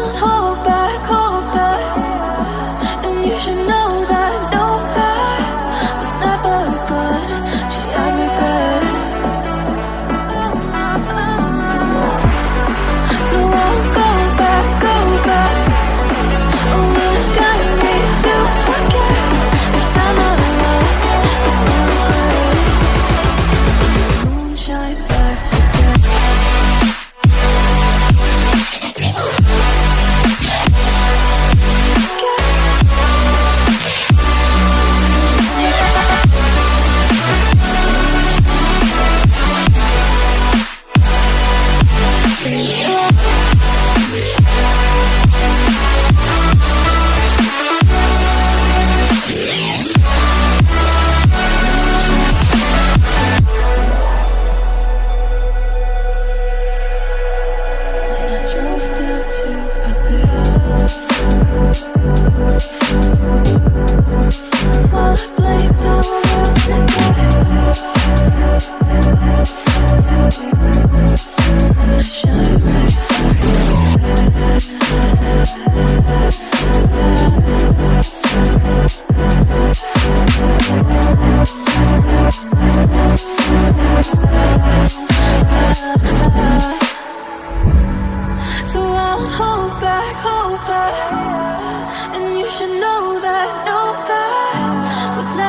not hard.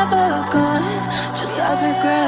Never gone, just have regrets